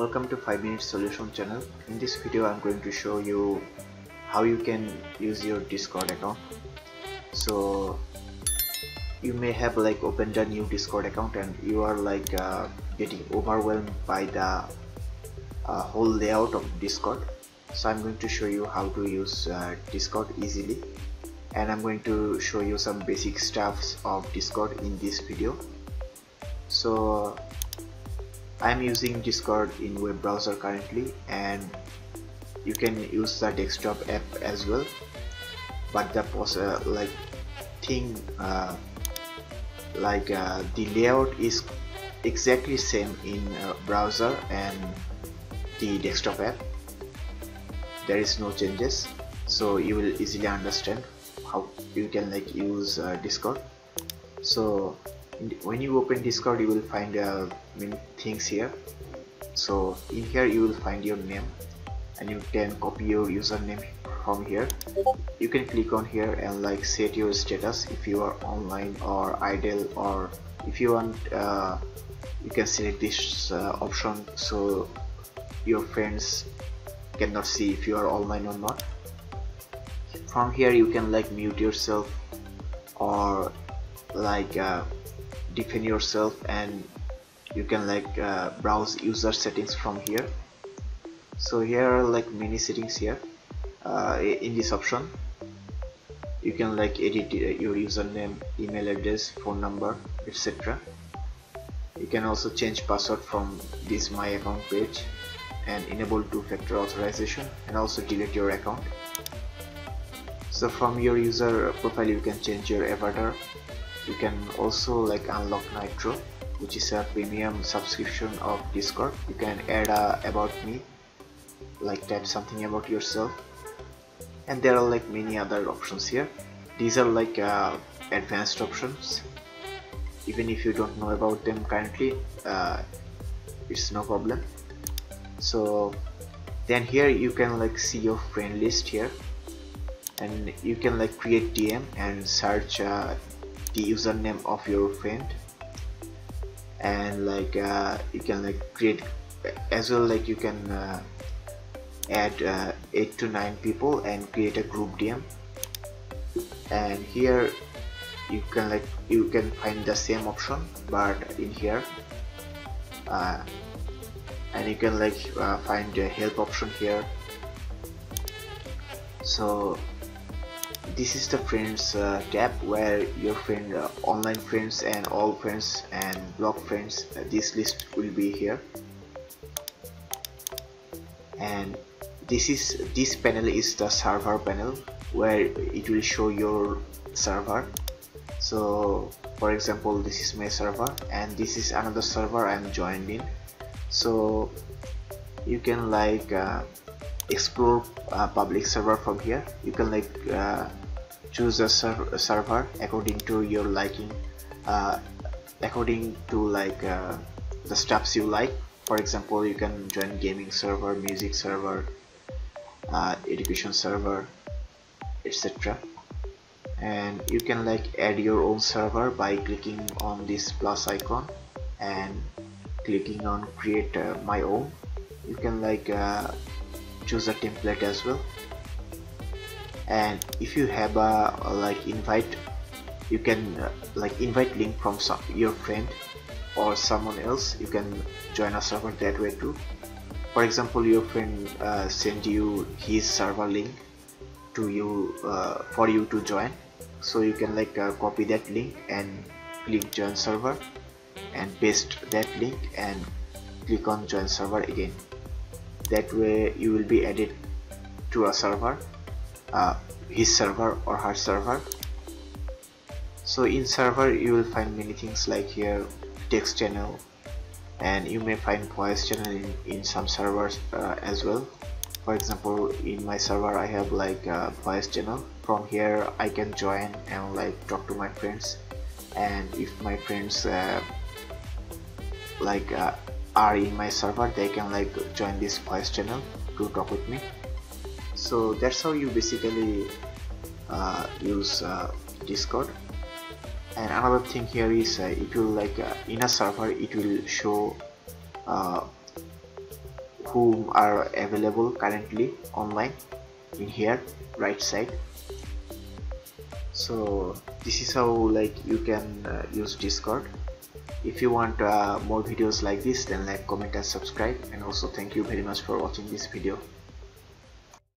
welcome to 5 minute solution channel. In this video i'm going to show you how you can use your discord account so you may have like opened a new discord account and you are like uh, getting overwhelmed by the uh, whole layout of discord. So i'm going to show you how to use uh, discord easily. And i'm going to show you some basic stuffs of discord in this video. So I'm using Discord in web browser currently and you can use the desktop app as well. But the uh, like thing uh, like uh, the layout is exactly same in browser and the desktop app. There is no changes so you will easily understand how you can like use uh, discord. So when you open discord you will find uh, many things here. So in here you will find your name and you can copy your username from here. You can click on here and like set your status if you are online or idle or if you want uh, you can select this uh, option so your friends cannot see if you are online or not. From here you can like mute yourself or like uh, deafen yourself and you can like uh, browse user settings from here. So here are like many settings here uh, in this option. You can like edit uh, your username email address phone number etc you can also change password from this my account page and enable two-factor authorization and also delete your account. So from your user profile you can change your avatar you can also like unlock nitro which is a premium subscription of discord. You can add a about me like type something about yourself. And there are like many other options here. These are like uh, advanced options. Even if you don't know about them currently uh, it's no problem. So then here you can like see your friend list here. And you can like create DM and search uh, the username of your friend. And like uh, you can like create as well like you can uh, add uh, 8 to 9 people and create a group DM and here you can like you can find the same option but in here uh, and you can like uh, find the help option here. So this is the friends uh, tab where your friend uh, online friends and all friends and blog friends uh, this list will be here. And this is this panel is the server panel where it will show your server. So for example this is my server and this is another server I'm joined in. So you can like uh, explore uh, public server from here. You can like uh, choose a, ser a, server according to your liking uh, according to like uh, the stuffs you like. For example you can join gaming server music server uh, education server etc and you can like add your own server by clicking on this plus icon and clicking on create uh, my own. You can like choose a template as well. And if you have a, like invite you can uh, like invite link from some, your friend or someone else. You can join a server that way too. For example your friend uh, send you his server link to you uh, for you to join. So you can like uh, copy that link and click join server and paste that link and click on join server again that way you will be added to a server uh, his server or her server. So in server you will find many things like here text channel and you may find voice channel in, in some servers uh, as well. For example in my server I have like a voice channel. From here I can join and like talk to my friends. And if my friends uh, like uh, are in my server they can like join this voice channel to talk with me. So that's how you basically uh, use uh, discord. And another thing here is uh, it will like uh, in a server it will show uh, whom are available currently online in here right side. So this is how like you can uh, use discord if you want uh, more videos like this then like comment and subscribe. And also thank you very much for watching this video